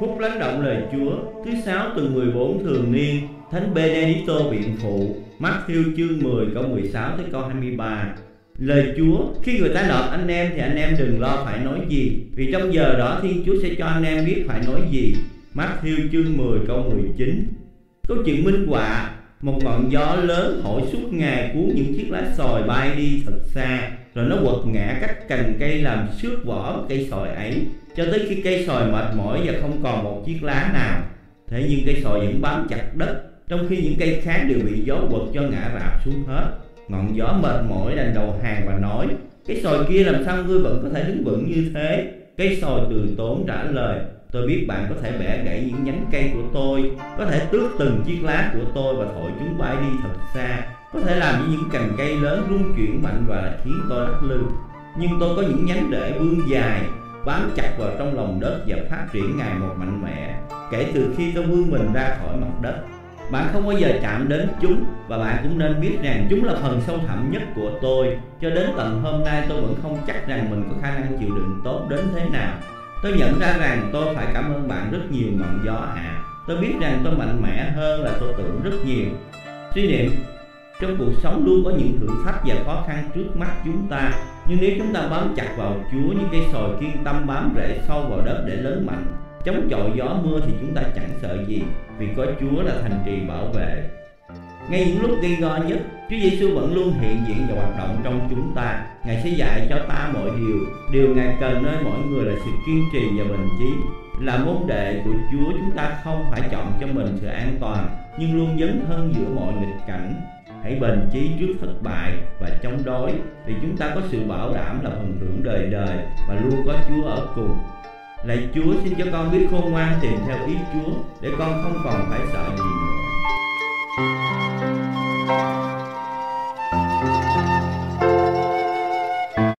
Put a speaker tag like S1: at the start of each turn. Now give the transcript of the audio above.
S1: Phúc lắng động lời Chúa, Thứ sáu từ 14 thường niên, Thánh Benedicto biện phụ Matthew chương 10 câu 16 tới câu 23 Lời Chúa, Khi người ta nộp anh em thì anh em đừng lo phải nói gì, Vì trong giờ đó Thiên Chúa sẽ cho anh em biết phải nói gì. Matthew chương 10 câu 19 Câu chuyện minh họa một ngọn gió lớn thổi suốt ngày cuốn những chiếc lá sồi bay đi thật xa, Rồi nó quật ngã các cành cây làm xước vỏ cây sồi ấy, Cho tới khi cây sồi mệt mỏi và không còn một chiếc lá nào. Thế nhưng cây sồi vẫn bám chặt đất, Trong khi những cây khác đều bị gió quật cho ngã rạp xuống hết. Ngọn gió mệt mỏi đành đầu hàng và nói, Cái sồi kia làm sao ngươi vẫn có thể đứng vững như thế? Cây sồi từ tốn trả lời. Tôi biết bạn có thể bẻ gãy những nhánh cây của tôi, Có thể tước từng chiếc lá của tôi và thổi chúng bay đi thật xa, Có thể làm cho những cành cây lớn rung chuyển mạnh và khiến tôi lắc lư. Nhưng tôi có những nhánh rễ vươn dài, Bám chặt vào trong lòng đất và phát triển ngày một mạnh mẽ, Kể từ khi tôi vươn mình ra khỏi mặt đất bạn không bao giờ chạm đến chúng và bạn cũng nên biết rằng chúng là phần sâu thẳm nhất của tôi. Cho đến tận hôm nay tôi vẫn không chắc rằng mình có khả năng chịu đựng tốt đến thế nào. Tôi nhận ra rằng tôi phải cảm ơn bạn rất nhiều ngọn gió hạ tôi biết rằng tôi mạnh mẽ hơn là tôi tưởng rất nhiều. Suy niệm, trong cuộc sống luôn có những thử thách và khó khăn trước mắt chúng ta. Nhưng nếu chúng ta bám chặt vào chúa như cây sồi kiên tâm bám rễ sâu vào đất để lớn mạnh chống chọi gió mưa thì chúng ta chẳng sợ gì vì có Chúa là thành trì bảo vệ. Ngay những lúc gay go nhất, Chúa Giêsu vẫn luôn hiện diện và hoạt động trong chúng ta. Ngài sẽ dạy cho ta mọi điều. Điều Ngài cần nơi mỗi người là sự kiên trì và bình chí. Là môn đệ của Chúa, chúng ta không phải chọn cho mình sự an toàn, nhưng luôn dấn thân giữa mọi nghịch cảnh. Hãy bền chí trước thất bại và chống đối, vì chúng ta có sự bảo đảm là phần thưởng đời đời và luôn có Chúa ở cùng. Lạy Chúa, xin cho con biết khôn ngoan tìm theo ý Chúa, Để con không còn phải sợ gì nữa.